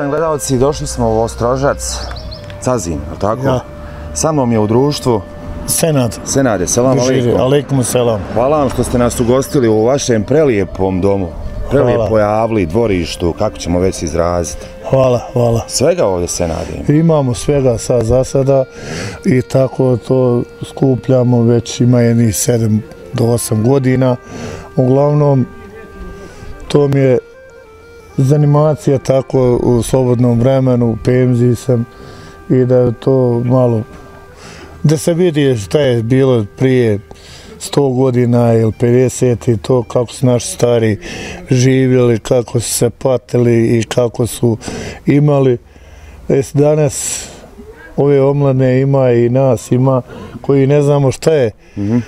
Poštovani gledalci, došli smo u Ostrožac, Cazin, je tako? Ja. Sa mnom je u društvu Senad. Senade, selam alaikum. alaikum selam. Hvala vam što ste nas ugostili u vašem prelijepom domu. Prelijepoj avli, dvorištu, kako ćemo već izraziti. Hvala, hvala. Svega ovdje Senade. Imamo svega sad za sada i tako to skupljamo već ima jedni 7 do 8 godina. Uglavnom, to mi je zanimacija tako u slobodnom vremenu, u Pemzi sam i da je to malo da se vidi šta je bilo prije 100 godina ili 50 i to kako su naši stari živjeli, kako su se patili i kako su imali. E, danas ove omladne ima i nas ima koji ne znamo šta je mhm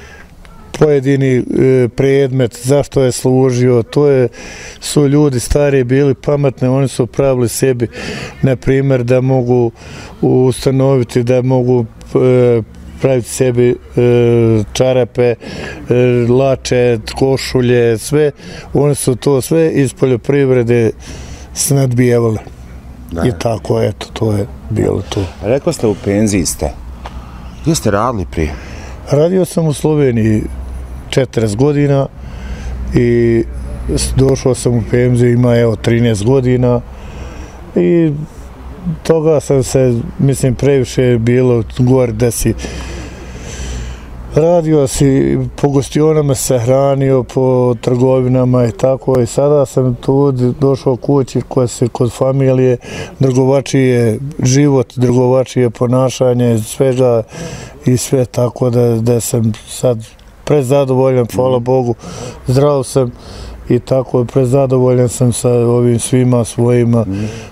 pojedini e, predmet, zašto je služio, to je, su ljudi stari bili pametni, oni su pravili sebi, na primjer, da mogu ustanoviti, da mogu e, praviti sebi e, čarape, e, lače, košulje, sve, oni su to sve iz poljoprivrede snadbijevali. Da. I tako, eto, to je bilo to. Rekao ste u penziji ste. Gdje ste radili prije? Radio sam u Sloveniji 40 godina i došao sam u PMZ, ima evo 13 godina i toga sam se, mislim, previše je bilo gore da si. Radio si, po gostionama se hranio, po trgovinama i tako i sada sam tu došao kući koja se kod familije, drugovačije život, drugovačije ponašanje, svega i sve tako da, da sam sad prezadovoljan, hvala Bogu, zdrav sam i tako prezadovoljan sam sa ovim svima svojima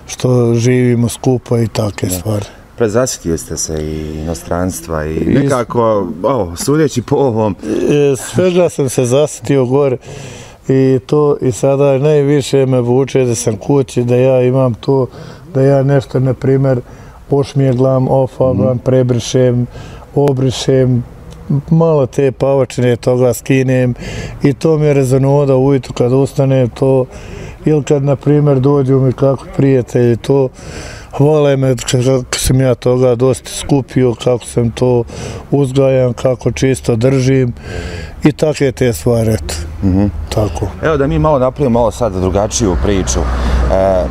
što živimo skupa i takve stvari. Prezasitili ste se i inostranstva i nekako, o, sudeći po ovom, E, svega sam se zasitio gore i to i sada najviše me vuče da sam kući, da ja imam to, da ja nešto, na primjer, ošmijeglam, ofablam, prebrišem, obrišem, malo te pavačine toga skinem i to mi je rezonoda ujutru kad ustanem to ili kad na primjer dođu mi kako prijatelji to hvale me kako sam ja toga dosta skupio, kako sam to uzgajan, kako čisto držim i takve te stvari, eto. Tako. Evo da mi malo napravimo malo sad drugačiju priču.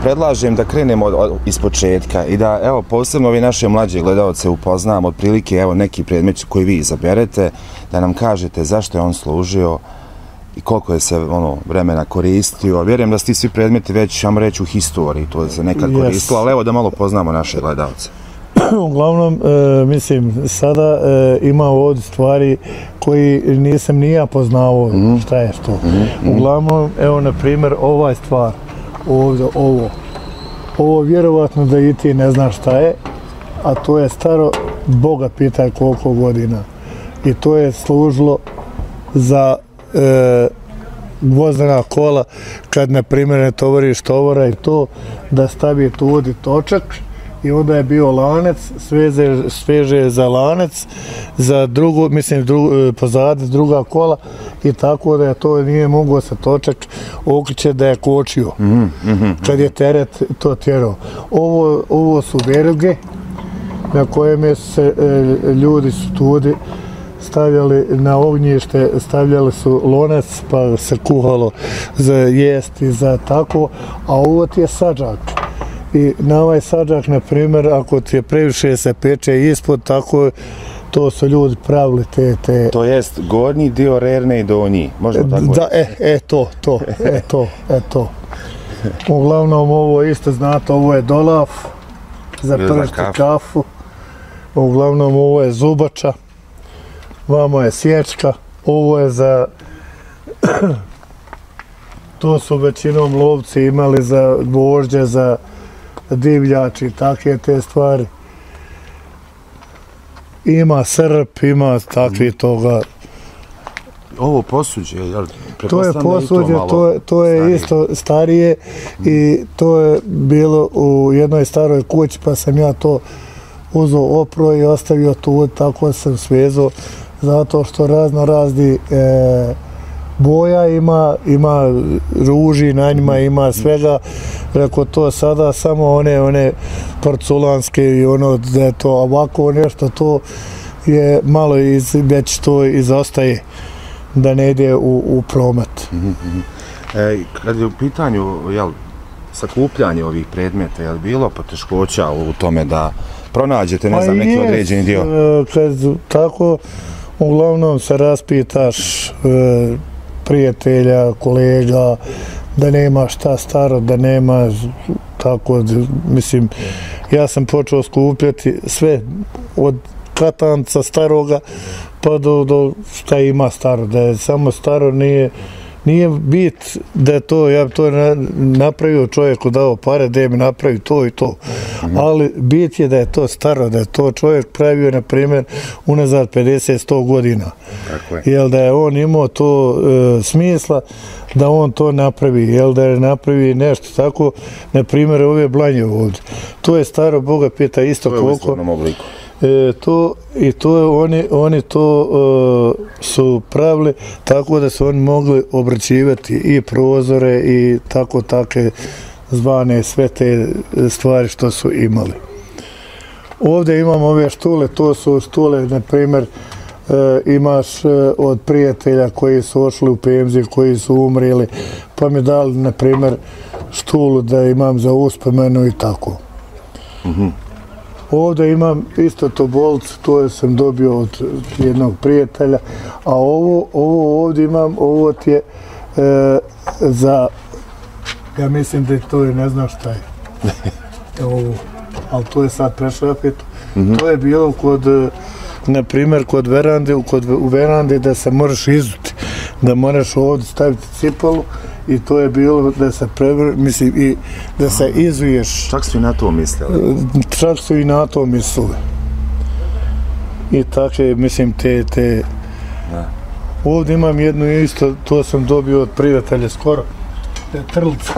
Predlažem da krenemo od, od, iz početka i da evo posebno ovi naše mlađe gledalce upoznam otprilike evo neki predmet koji vi izaberete da nam kažete zašto je on služio i koliko je se ono vremena koristio. Vjerujem da su ti svi predmeti već, ćemo reći, u historiji, to se nekad Yes. koristilo, ali evo da malo poznamo naše gledalce. Uglavnom, e, mislim, sada e, ima ovdje stvari koji nisam ni ja poznao šta je što. Uglavnom, evo, na primjer, ova stvar, ovdje, ovo. Ovo vjerovatno da i ti ne znaš šta je, a to je staro, Boga pitaj koliko godina. I to je služilo za e, gvozdena kola, kad, na primjer, ne tovariš tovara i to, da stavi tu vodi točak, i onda je bio lanec, sveze, sveže za lanec, za drugu, mislim, dru, e, pozadi druga kola i tako da je to nije mogao se točak okriće da je kočio. Kad je teret to tjerao. Ovo, ovo su veruge na kojem je se e, ljudi su tudi stavljali na ognjište, stavljali su lonac pa se kuhalo za jesti, za tako, a ovo ti je sađak. I na ovaj sađak, na primjer, ako ti je previše se peče ispod, tako to su ljudi pravili te, te, To jest gornji dio rerne i donji, možemo tako da, e, e, to, to, e, to, e, to. Uglavnom, ovo isto znate, ovo je dolaf za pršti kafu. kafu. Uglavnom, ovo je zubača, vamo je sječka, ovo je za... to su većinom lovci imali za vožđe, za divljači, takve te stvari. Ima srp, ima takvi toga. Ovo posuđe, jel? To je i posuđe, malo to je, to je starije. isto starije i to je bilo u jednoj staroj kući pa sam ja to uzeo opro i ostavio tu, tako sam svezao zato što razno razni e, boja ima, ima ruži na njima, ima svega. Rekao to sada samo one, one porculanske i ono da je to ovako nešto, to je malo iz, već to izostaje da ne ide u, u promet. E, kad je u pitanju, jel, sakupljanje ovih predmeta, je li bilo poteškoća u tome da pronađete, ne znam, neki jest, određeni dio? e, Kad tako, uglavnom se raspitaš e, prijatelja, kolega, da nema šta staro, da nema tako, mislim, ja sam počeo skupljati sve od katanca staroga pa do, do šta ima staro, da je samo staro nije nije bit da je to, ja bi to na, napravio čovjeku dao pare da mi napravi to i to. Ali bit je da je to staro, da je to čovjek pravio, na primjer, unazad 50-100 godina. Tako je. Jel da je on imao to e, smisla da on to napravi, jel da je napravi nešto tako, na primjer ove blanje ovdje. To je staro, Boga pita isto To je u koliko. obliku. E, to i to je oni oni to e, su pravili tako da su oni mogli obraćivati i prozore i tako take zvane sve te stvari što su imali. Ovdje imamo ove štule, to su štule, na primjer, e, imaš e, od prijatelja koji su ošli u penziju, koji su umrili, pa mi dali, na primjer, štulu da imam za uspomenu i tako. Mhm. Ovdje imam isto to bolcu, to sam dobio od jednog prijatelja, a ovo, ovo ovdje imam, ovo ti je e, za, ja mislim da je to je ne znam šta je. Ovo, ali to je sad prešlo opet. To je bilo kod, e, na primjer, kod verande, u- kod, u verandi da se moraš izuti, da moraš ovdje staviti cipelu i to je bilo da se prevr, mislim, i da se izuješ Čak su i na to mislili. čak su i na to mislili. I takve, mislim, te, te... Da. Ovdje imam jednu isto, to sam dobio od prijatelja skoro, to je trlica.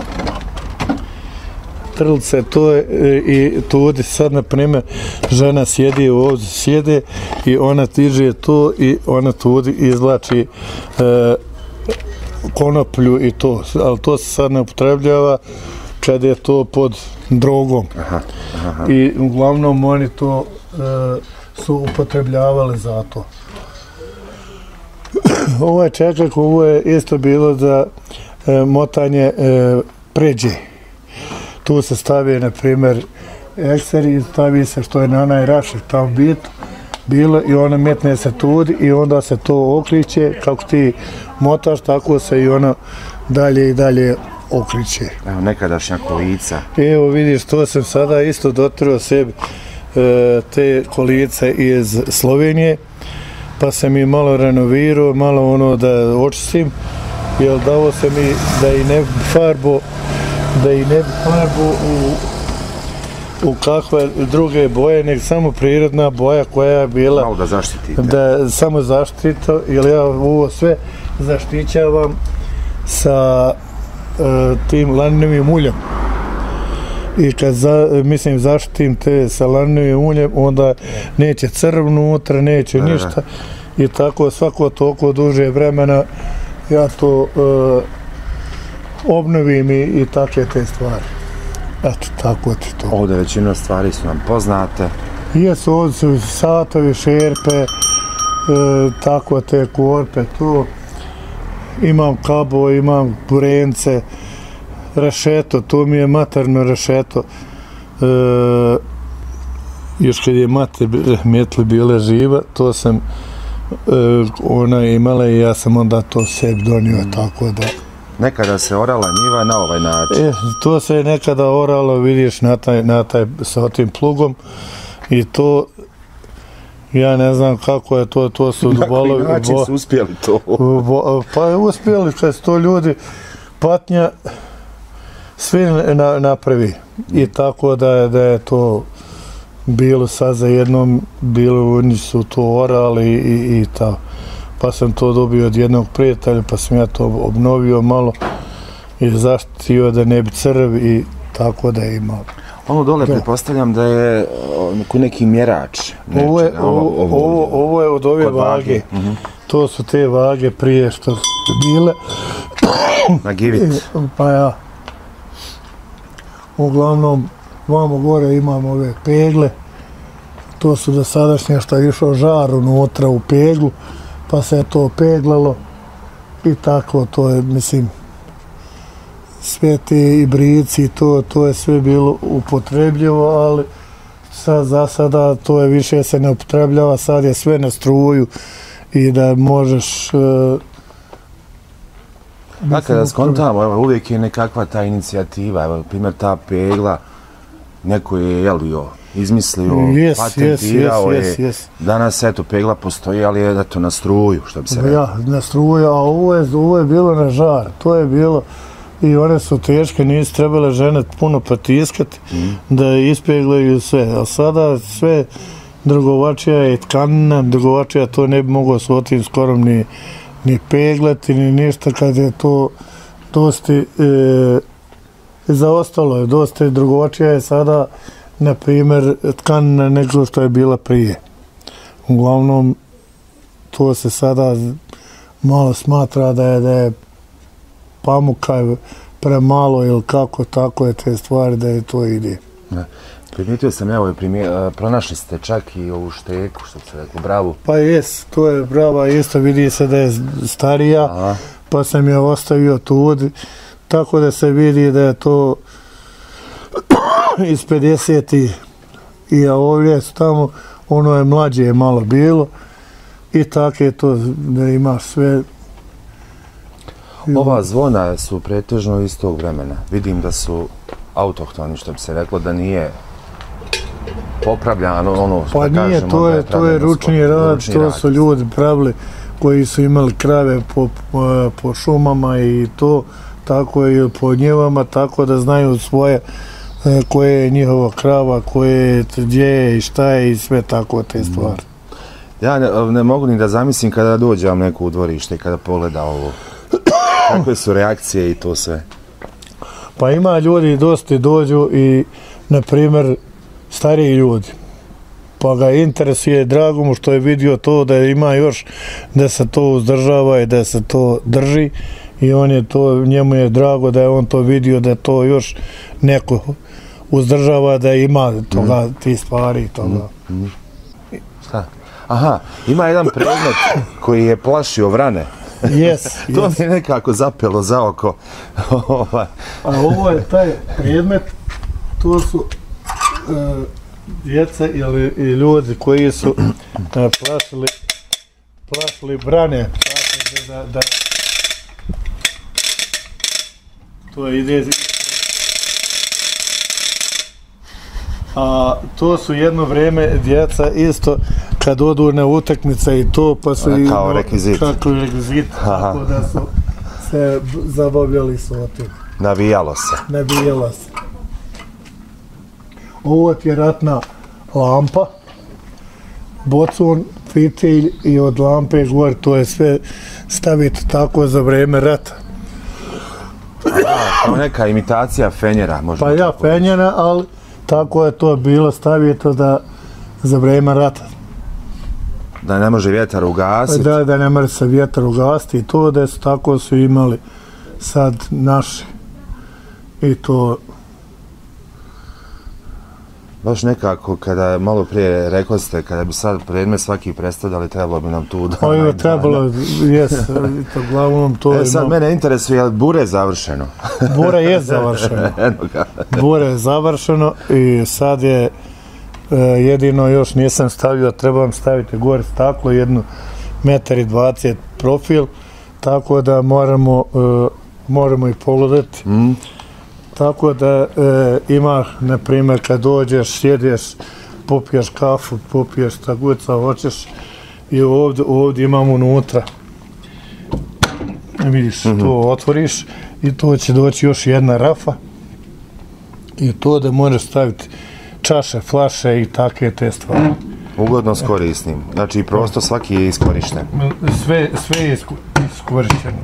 Trlice, to je, e, i tu ovdje sad, na primjer, žena sjedi ovdje, sjede i ona tiže to i ona tu ovdje izvlači e, konoplju i to, ali to se sad ne upotrebljava kad je to pod drogom. Aha, aha. I uglavnom oni to e, su upotrebljavali za to. ovo je čekak, ovo je isto bilo za e, motanje e, pređe. Tu se stavi, na primjer, ekser i stavi se što je na onaj rašik tamo bit, bilo i ona metne se tudi i onda se to okriće, kako ti motaš, tako se i ona dalje i dalje okriće. Evo, nekadašnja kolica. Evo vidiš, to sam sada isto dotrao sebi e, te kolice iz Slovenije, pa sam i malo renovirao, malo ono da očistim, jer davo se mi da i ne farbo, da i ne farbo u, u kakve druge boje, nego samo prirodna boja koja je bila Malo da zaštitite. da samo zaštito, jer ja ovo sve zaštićavam sa e, tim laninovim uljem. I kad za, mislim zaštitim te sa laninovim uljem, onda neće crv unutra, neće Da, da. ništa. I tako svako toliko duže vremena ja to e, obnovim i, i takve te stvari. Eto, tako ti to. Ovdje većina stvari su nam poznate. Jesu, ovdje su satovi, šerpe, e, tako te korpe, to. Imam kabo, imam burence, rešeto, to mi je materno rešeto. E, još kad je mate metli bile živa, to sam e, ona imala i ja sam onda to sebi donio, tako da. Nekada se orala njiva na ovaj način. E, to se je nekada oralo, vidiš, na taj, na taj, sa tim plugom i to, ja ne znam kako je to, to su Na koji volovi- način vo- su uspjeli to? vo- pa je uspjeli kad su to ljudi, patnja, svi na, napravi. I tako da je, da je to bilo sad za jednom, bilo oni su to orali i, i, i ta. Pa sam to dobio od jednog prijatelja, pa sam ja to obnovio malo i zaštitio da ne bi crv i tako da je imao. Ono dole pretpostavljam da je o, neko neki mjerač. Ovo je, ovo, ovo, ovo je od ove vage. vage. To su te vage prije što su bile. Na givit. Pa ja. Uglavnom, vamo gore imamo ove pegle. To su do sadašnje što je išao žar unutra u peglu, pa se to peglalo i tako, to je, mislim, sve te i brici, to, to je sve bilo upotrebljivo, ali sad za sada to je više se ne upotrebljava, sad je sve na struju i da možeš e, Da, kada skontamo, evo, uvijek je nekakva ta inicijativa, evo, primjer ta pegla, neko je, jel, jo, izmislio, Yes, patentirao yes, je, yes, yes. danas, eto, pegla postoji, ali je, eto, na struju, što bi se rekao. Ja, na struju, a ovo je, ovo je bilo na žar. To je bilo i one su teške, nisu trebale žene puno patiskati da ispeglaju sve. A sada sve drugovačija je tkanina, drugovačija to ne bi moglo s otim skorom ni, ni peglati, ni ništa kad je to dosta e, zaostalo je. Dosta drugovačija je sada, na primjer, tkanina nego što je bila prije. Uglavnom, to se sada malo smatra da je, da je pamuka je premalo ili kako tako je te stvari da je to ide. Da. Primijetio sam, evo, i primije, a, pronašli ste čak i ovu šteku, što se rekao, bravu. Pa jes, to je brava isto, vidi se da je starija, Aha. pa sam je ostavio tu, tako da se vidi da je to iz 50 i a ovdje su tamo, ono je mlađe je malo bilo i tako je to da imaš sve Ova zvona su pretežno iz tog vremena. Vidim da su autohtoni, što bi se reklo, da nije popravljano ono što Pa da nije, kažemo, to da je, to je pravljeno ručni rad, Ručni to su ljudi pravili koji su imali krave po, po, po šumama i to, tako je i po njivama, tako da znaju svoje koje je njihova krava, koje je, gdje je i šta je i sve tako te stvari. Ja ne, ne mogu ni da zamislim kada dođem neku u dvorište i kada pogleda ovo. Kakve su reakcije i to sve. Pa ima ljudi dosta dođu i, na primjer, stariji ljudi. Pa ga interesuje, drago mu što je vidio to da ima još, da se to uzdržava i da se to drži i on je to, njemu je drago da je on to vidio, da to još neko uzdržava, da ima toga, ti stvari i toga. Šta? Aha, ima jedan predmet koji je plašio vrane. Jes, To jes. mi je nekako zapelo za oko. Ovaj, A ovo je taj predmet, to su e, djeca ili i ljudi koji su e, plašili, plašili brane. Plašili da, da, to ide A to su jedno vrijeme djeca isto kad odu na utakmice i to pa su i Kao rekvizit. Kao rekvizit, tako da su se zabavljali su o tim navijalo se. nabijala se. Ovo je ratna lampa, bocun, fitilj i od lampe gore, to je sve staviti tako za vrijeme rata. Kao neka imitacija fenjera, možda. Pa ja penjena, ali tako je to bilo stavito da za vrijeme rata. Da ne može vjetar ugasiti. Da, da ne mora se vjetar ugasiti i to da su tako su imali sad naši. I to Baš nekako, kada malo prije rekli ste, kada bi sad predmet svaki predstavljali, trebalo bi nam tu da... Pa je trebalo, jes, to glavnom to E, sad imam. mene interesuje, je li bure završeno? Bura je završeno. Eno ga. Bura je završeno i sad je e, jedino još nisam stavio, trebam staviti gore staklo, jednu metar i 20 profil, tako da moramo, e, moramo i pogledati. Mm. Tako da e, ima, na primjer, kad dođeš, sjedeš, popiješ kafu, popiješ šta god sa hoćeš i ovdje, ovdje imamo unutra. Vidiš, to otvoriš i to će doći još jedna rafa i to da možeš staviti čaše, flaše i takve te stvari. Ugodno s korisnim. Znači, i prostor svaki je iskorišten. Sve, sve je isku- iskorišćeno.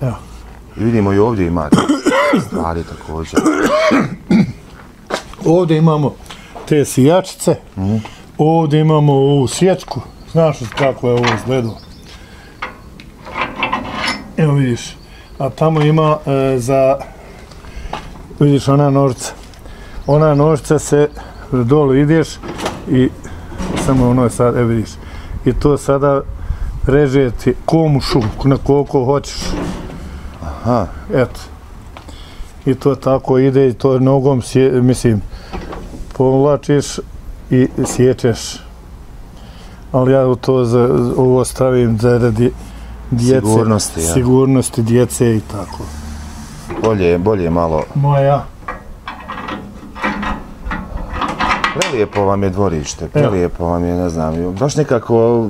Evo. I vidimo i ovdje imate. stvari također. Ovdje imamo te sijačice, ovdje imamo ovu sječku, znaš kako je ovo izgledalo? Evo vidiš, a tamo ima e, za, vidiš ona nožica, ona nožica se dolu ideš i samo ono je sad, evo vidiš, i to sada reže ti komušu na koliko hoćeš, Aha, eto. I to tako ide i to nogom, sje, mislim, povlačiš i sječeš. Ali ja to za, ovo stavim za radi djece, Sigurnosti, ja. sigurnosti djece i tako. bolje, bolje malo. Moja, Prelijepo vam je dvorište, prelijepo vam je, ne znam, baš nekako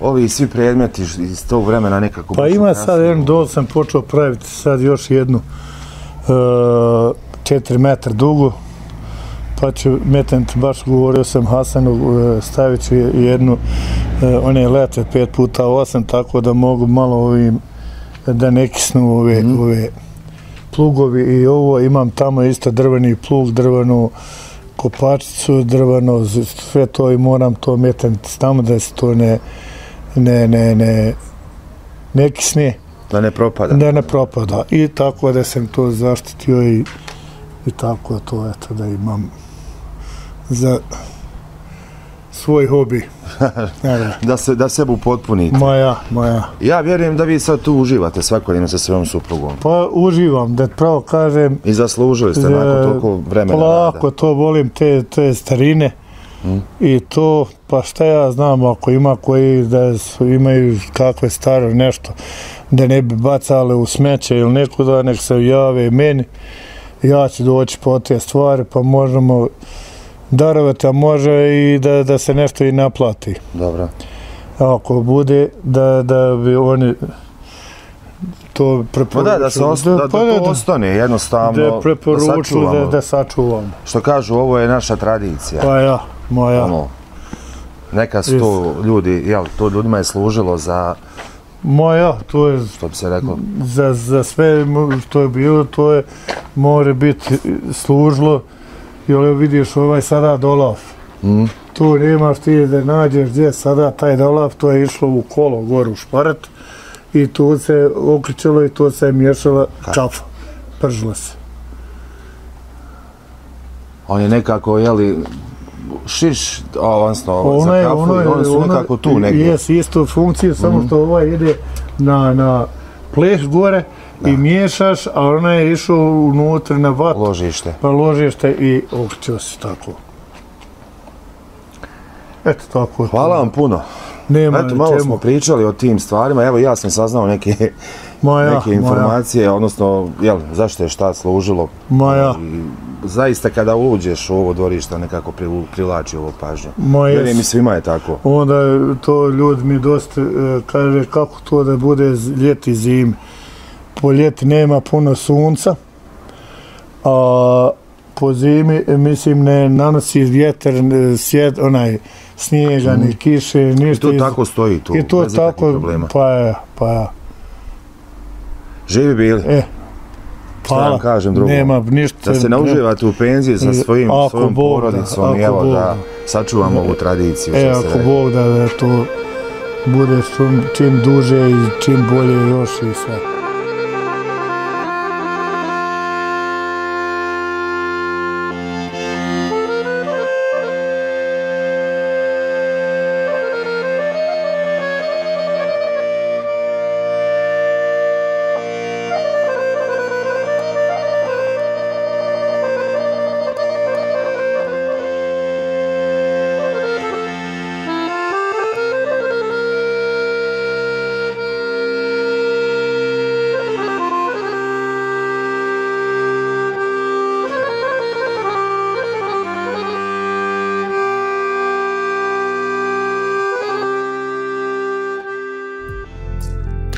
ovi svi predmeti iz tog vremena nekako... pa ima sad jedan dol sam počeo praviti sad još jednu e, 4 metra dugu, pa ću metent, baš govorio sam Hasanu, e, stavit ću jednu, e, one lete 5 puta 8, tako da mogu malo ovim, da ne kisnu ove, Mhm. ove plugovi i ovo, imam tamo isto drveni plug, drvenu kopačicu, drveno, sve to i moram to metent tamo da se to ne, ne, ne, ne, ne kisne, Da ne propada. da ne propada. I tako da sam to zaštitio i, i tako to, eto, da imam za svoj hobi. Da, se, da sebe upotpunite. moja, moja. Ja vjerujem da vi sad tu uživate svakodnevno sa svojom suprugom. Pa uživam, da pravo kažem, I zaslužili ste nakon toliko vremena polako rada. to volim te, te starine i to, pa šta ja znam, ako ima koji da su, imaju kakve staro nešto, da ne bi bacale u smeće ili nekuda, nek se jave meni, ja ću doći po te stvari, pa možemo darovati, a može i da, da se nešto i naplati. Dobro. Ako bude, da, da bi oni to Pa preporučili. da, da, se osta, da, da, pa to ostane jednostavno, da da preporučili da, da sačuvamo. Što kažu, ovo je naša tradicija. Pa ja, moja. Ono, neka su to ljudi, jel, to ljudima je služilo za, Moja, to je što bi se reklo, za, za sve što je bilo, to je more biti služilo. Jel vidiš ovaj sada dolaf. mm, Tu nemaš ti da nađeš gdje sada taj dolaf, to je išlo u kolo, goru u šparat. I tu se okričilo i tu se miješala čafa. Pržila se. on je nekako, jeli, šiš, odnosno, Ono za kafu, ono je, oni su ono nekako tu negdje. Jes, isto funkcije, samo što ovaj ide na, na pleš gore i miješaš, a ona je išao unutra na vat, Ložište. pa ložište i okrećeo se tako. Eto tako. Hvala vam puno. Nema Eto, malo čemu. smo pričali o tim stvarima, evo ja sam saznao neke, Maja, neke informacije, odnosno, jel, zašto je šta služilo. Maja, I zaista kada uđeš u ovo dvorište nekako pri- privlači ovo pažnju. Maja. Vjerujem i svima je tako. Onda to ljudi mi dosta e, kaže kako to da bude z- ljet i zim. Po ljeti nema puno sunca, a po zimi, e, mislim, ne nanosi vjetar, ne, sjed, onaj snijega, ni kiše, I ništa. to iz- tako stoji tu, I to tako, problema. pa je, pa je. Živi bili. E, Šta vam kažem drugo? Nema ništa. Da se ne uživate u penziji sa svojim, Ako svojom Bog porodicom i evo Bog da sačuvamo ovu tradiciju. E, što se ako reklo. Bog da, da to bude čim duže i čim bolje još i sve.